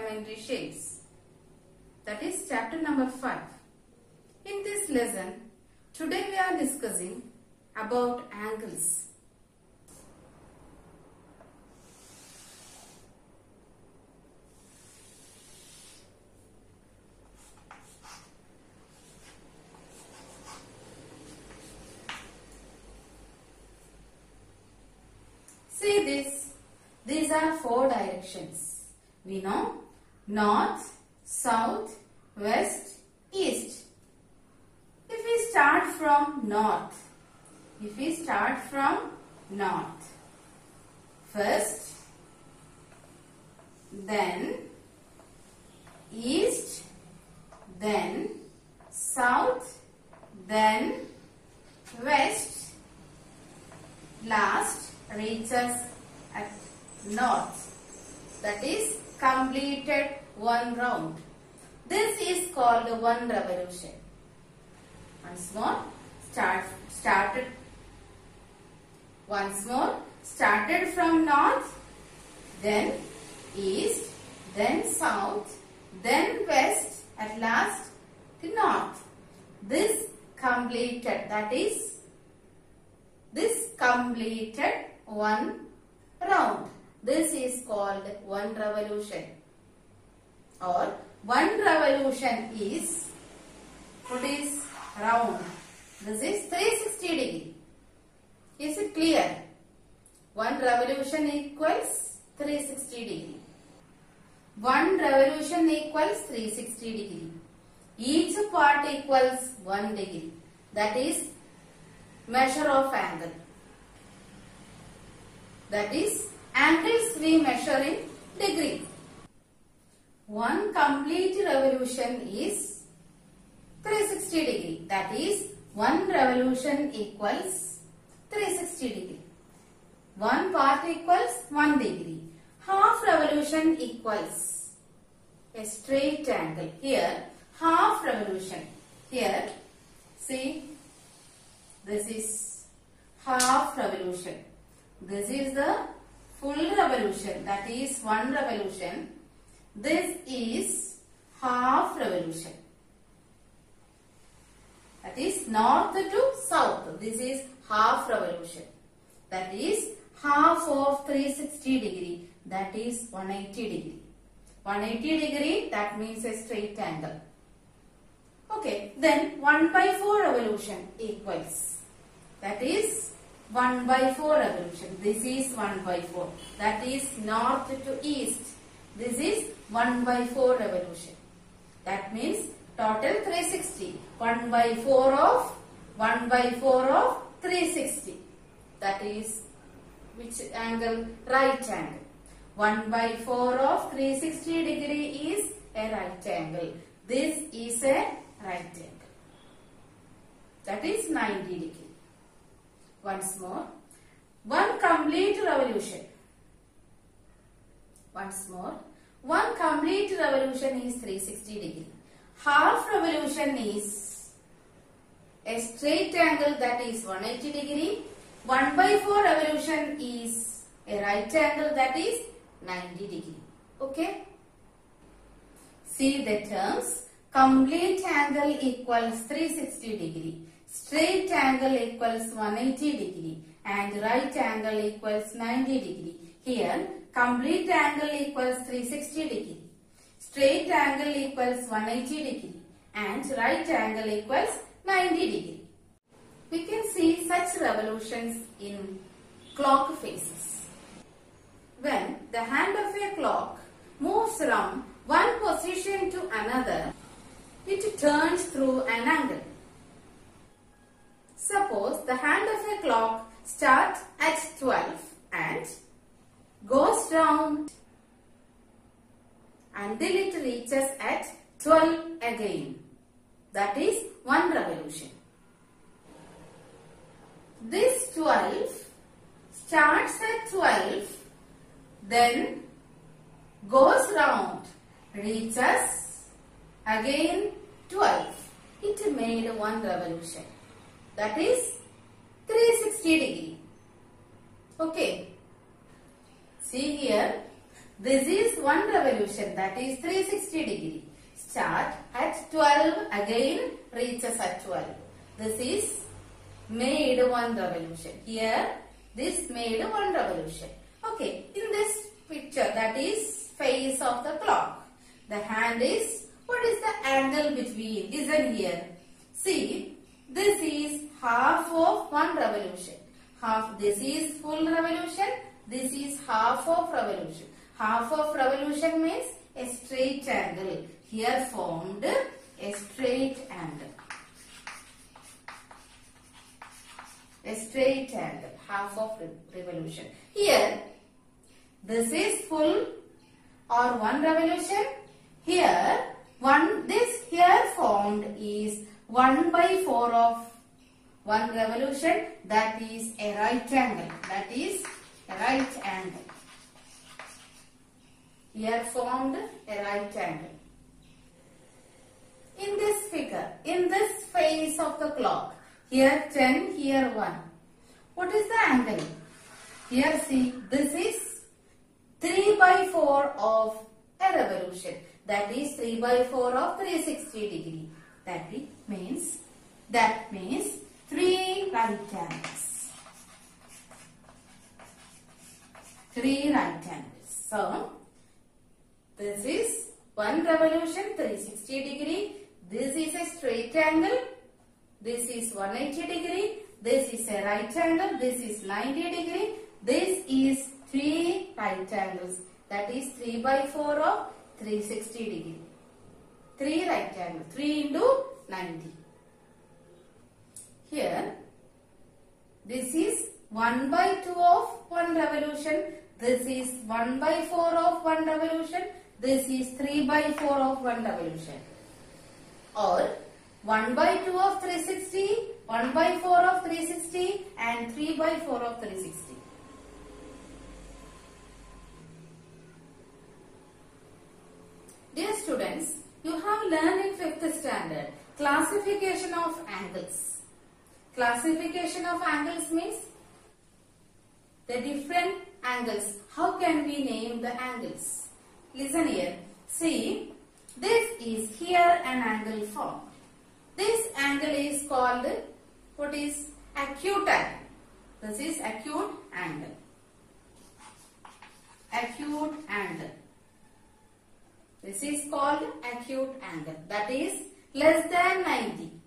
Elementary Shapes. That is chapter number 5. In this lesson, today we are discussing about angles. See this. These are four directions. We know north, south, west, east. If we start from north, if we start from north, first, then east, then south, then west, last reaches at north. That is completed one round. This is called the one revolution. Once more, start started. Once more, started from north, then east, then south, then west, at last to north. This completed. That is this completed one round. This is called one revolution. Or one revolution is what is round. This is 360 degree. Is it clear? One revolution equals 360 degree. One revolution equals 360 degree. Each part equals 1 degree. That is measure of angle. That is angles we measure in degree. One complete revolution is 360 degree. That is one revolution equals 360 degree. One part equals 1 degree. Half revolution equals a straight angle. Here half revolution. Here see this is half revolution. This is the full revolution. That is one revolution. This is half revolution. That is north to south. This is half revolution. That is half of 360 degree. That is 180 degree. 180 degree that means a straight angle. Okay, then 1 by 4 revolution equals. That is 1 by 4 revolution. This is 1 by 4. That is north to east. This is 1 by 4 revolution. That means total 360. 1 by 4 of 1 by 4 of 360. That is which angle? Right angle. 1 by 4 of 360 degree is a right angle. This is a right angle. That is 90 degree. Once more. One complete revolution. Once more. One complete revolution is 360 degree. Half revolution is a straight angle that is 180 degree. 1 by 4 revolution is a right angle that is 90 degree. Okay. See the terms. Complete angle equals 360 degree. Straight angle equals 180 degree. And right angle equals 90 degree. Here, complete angle equals 360 degree. Straight angle equals 180 degree. And right angle equals 90 degree. We can see such revolutions in clock faces. When the hand of a clock moves from one position to another, it turns through an angle. Suppose the hand of a clock starts at 12 and goes round until it reaches at 12 again. That is one revolution. This 12 starts at 12, then goes round, reaches again 12. It made one revolution. That is 360 degree. Okay. See here, this is one revolution that is 360 degree. Start at 12 again reaches at 12. This is made one revolution. Here this made one revolution. Okay, in this picture that is face of the clock. The hand is, what is the angle between? Listen here. See, this is half of one revolution. Half, this is full revolution. This is half of revolution. Half of revolution means a straight angle. Here formed a straight angle. A straight angle, half of revolution. Here, this is full or one revolution. Here, one, this here formed is 1 by 4 of one revolution that is a right angle. That is right angle. Here formed a right angle. In this figure, in this phase of the clock, here 10, here 1. What is the angle? Here see, this is 3 by 4 of a revolution. That is 3 by 4 of 360 degree. That means, that means 3 right angles. 3 right angles. So, this is one revolution 360 degree. This is a straight angle. This is 180 degree. This is a right angle. This is 90 degree. This is three right angles. That is 3 by 4 of 360 degree. 3 right angle. 3 into 90. Here, this is 1 by 2 of 1 revolution. This is 1 by 4 of 1 revolution. This is 3 by 4 of 1 revolution. Or 1 by 2 of 360, 1 by 4 of 360 and 3 by 4 of 360. Dear students, you have learned in 5th standard classification of angles. Classification of angles means the different angles. How can we name the angles? Listen here. See, this is here an angle formed. This angle is called what is acute angle. This is acute angle. Acute angle. This is called acute angle. That is less than 90.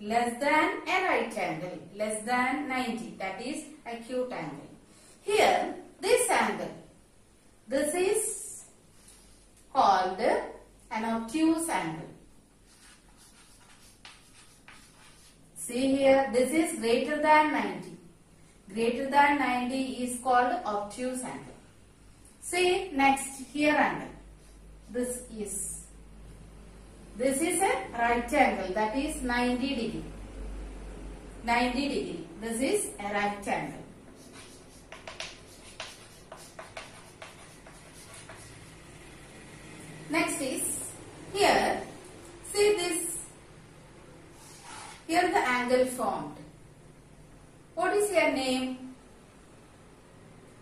Less than a right angle. Less than 90. That is acute angle. Here, this angle. This is called an obtuse angle. See here, this is greater than 90. Greater than 90 is called obtuse angle. See next here angle. This is this is a right angle that is 90 degree. 90 degree. This is a right angle. Next is here. See this. Here the angle formed. What is your name?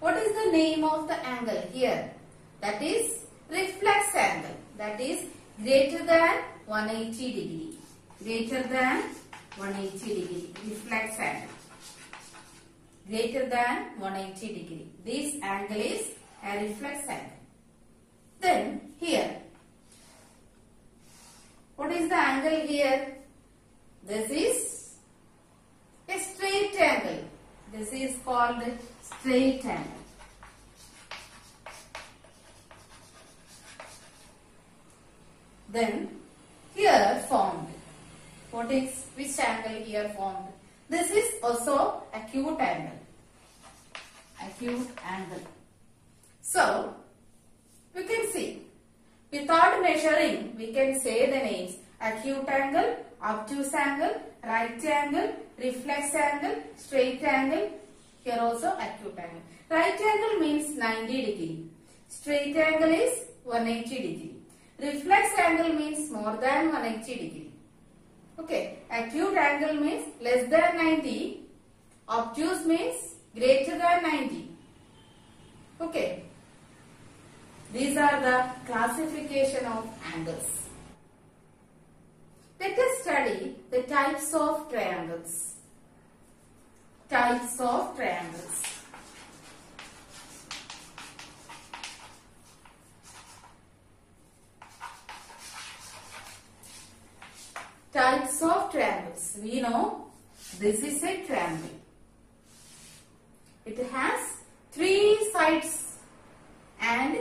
What is the name of the angle here? That is reflex angle. That is greater than 180 degree. Greater than 180 degree. Reflex angle. Greater than 180 degree. This angle is a reflex angle. Then here. What is the angle here? This is a straight angle. This is called straight angle. Then here formed. What is which angle here formed? This is also acute angle. Acute angle. So we can see without measuring we can say the names acute angle, obtuse angle, right angle, reflex angle, straight angle. Here also acute angle. Right angle means 90 degree. Straight angle is 180 degree. Reflex angle means more than 180 degree. Okay. Acute angle means less than 90. Obtuse means greater than 90. Okay. These are the classification of angles. Let us study the types of triangles. Types of triangles. Types of triangles. We know this is a triangle. It has three sides and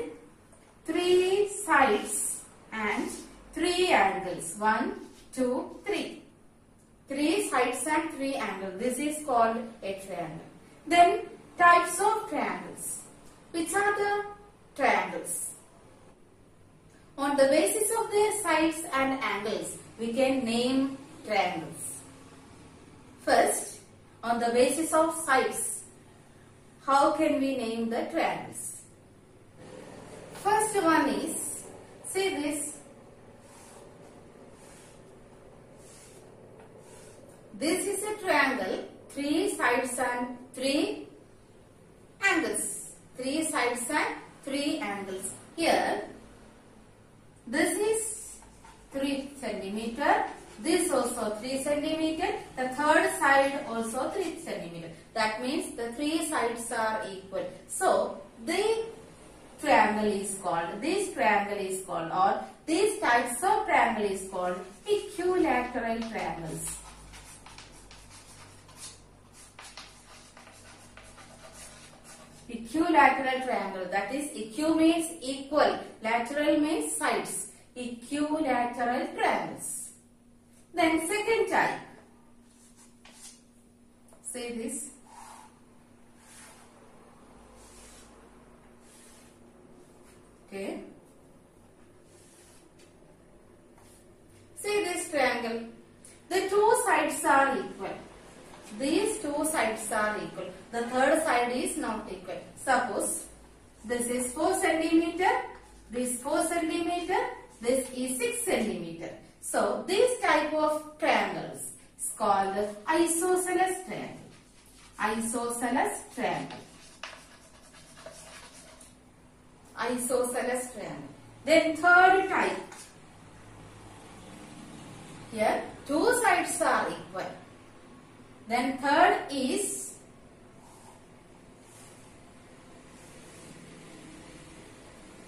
three sides and three angles. One, two, three. Three sides and three angles. This is called a triangle. Then types of triangles. Which are the triangles? On the basis of their sides and angles, we can name triangles. First, on the basis of sides, how can we name the triangles? First one is, see this. This is a triangle, three sides and three angles. Three sides and three angles. Here, this is 3 centimeter. This also 3 centimeter. The third side also 3 centimeter. That means the three sides are equal. So, the triangle is called, this triangle is called or these types of triangle is called equilateral triangles. Equilateral triangle that is equ means equal, lateral means sides. Equilateral triangles. Then second type. Say this. Okay. See this triangle. The two sides are equal. These two sides are equal. The third side is not equal. Suppose this is 4 centimeter, this 4 centimeter, this is 6 centimeter. So this type of triangles is called isosceles triangle. Isosceles triangle. Isosceles triangle. Then third type. Here two sides are equal. Then third is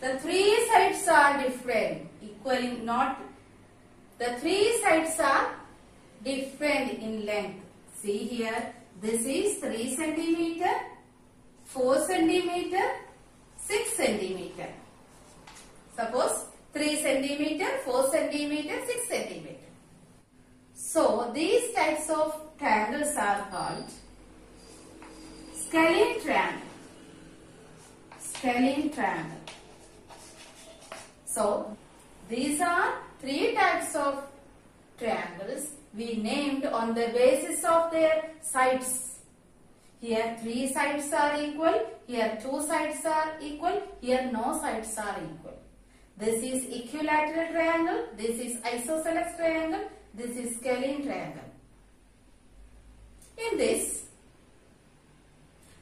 the three sides are different, equaling not the three sides are different in length. See here, this is 3 centimeter, 4 centimeter, 6 centimeter. Suppose 3 centimeter, 4 centimeter, 6 centimeter. So these types of triangles are called scalene triangle. Scalene triangle. So these are three types of triangles we named on the basis of their sides. Here three sides are equal, here two sides are equal, here no sides are equal. This is equilateral triangle, this is isosceles triangle, this is scalene triangle. In this,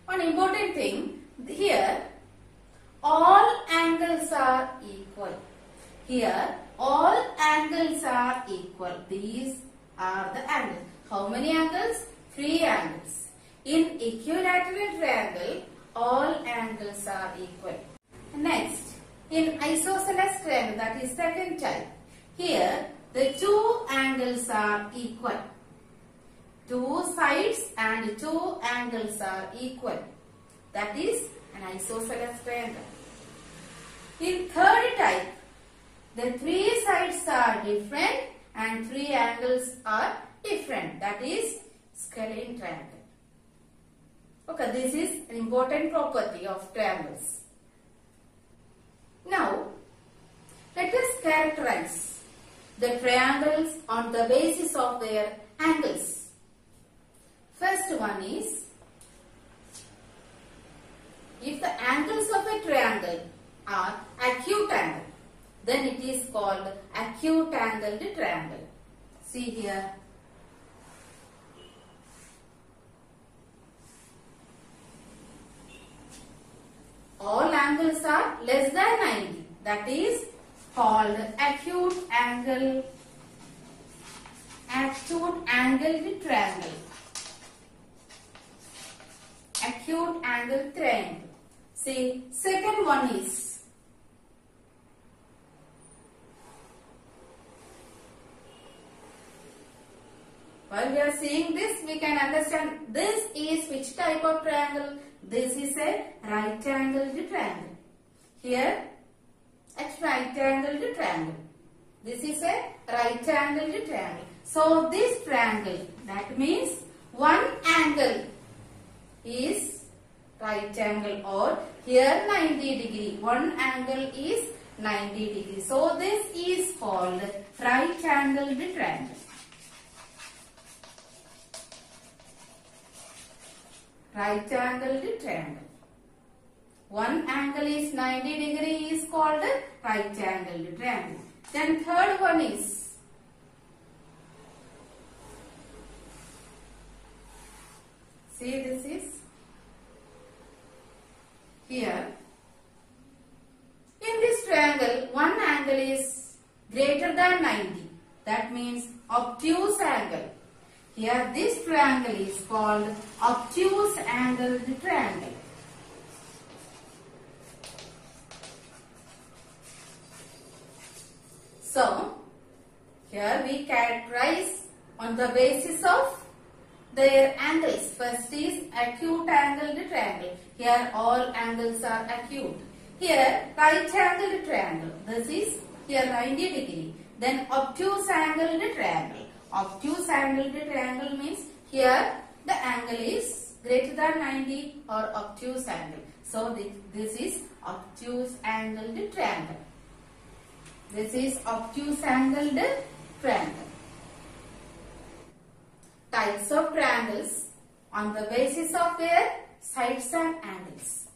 one important thing, here all angles are equal. Here all angles are equal. These are the angles. How many angles? Three angles. In equilateral triangle, all angles are equal. Next, in isosceles triangle, that is second type. Here, the two angles are equal. Two sides and two angles are equal. That is an isosceles triangle. In third type, the three sides are different and three angles are different. That is scalene triangle. Okay, this is an important property of triangles. Now, let us characterize the triangles on the basis of their angles. First one is, if the angles of a triangle are acute angle, then it is called acute angled triangle. See here. All angles are less than 90. that is called acute angle acute angled triangle acute angle triangle see second one is While we are seeing this, we can understand this is which type of triangle? This is a right angled triangle. Here, a right angled triangle. This is a right angled triangle. So, this triangle, that means one angle is right angle or here 90 degree. One angle is 90 degree. So, this is called right angled triangle. Right angled triangle. One angle is 90 degree is called right angled triangle. Then third one is see this is here in this triangle one angle is greater than 90 that means obtuse angle here this triangle is called obtuse angled triangle. So, here we characterize on the basis of their angles. First is acute angled triangle. Here all angles are acute. Here right angled triangle. This is here 90 degree. Then obtuse angled triangle. Obtuse angled triangle means here the angle is greater than 90 or obtuse angle. So this is obtuse angled triangle. This is obtuse angled triangle. Types of triangles on the basis of their sides and angles.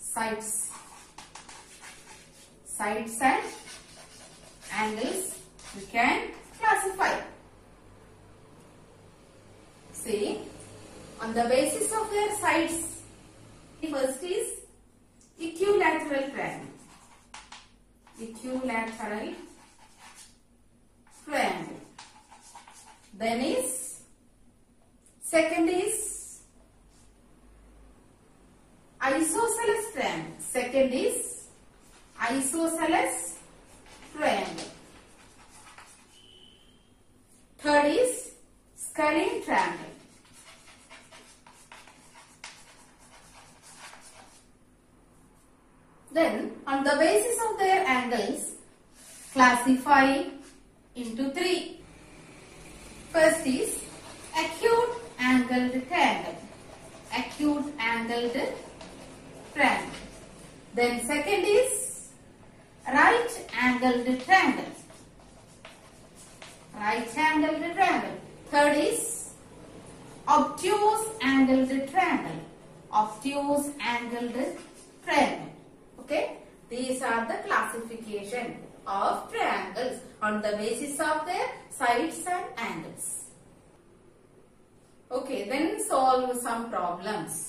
Sides. Sides and angles we can classify. See, on the basis of their sides, first is equilateral triangle. Equilateral triangle. Then is, second is isosceles triangle. Second is isosceles triangle. Third is scalene triangle. Then on the basis of their angles classify into three. First is acute angled triangle. Acute angled triangle. Then second is right angled triangle. Right angled triangle. Third is obtuse angled triangle. Obtuse angled triangle. Okay. These are the classification of triangles on the basis of their sides and angles. Okay, then solve some problems.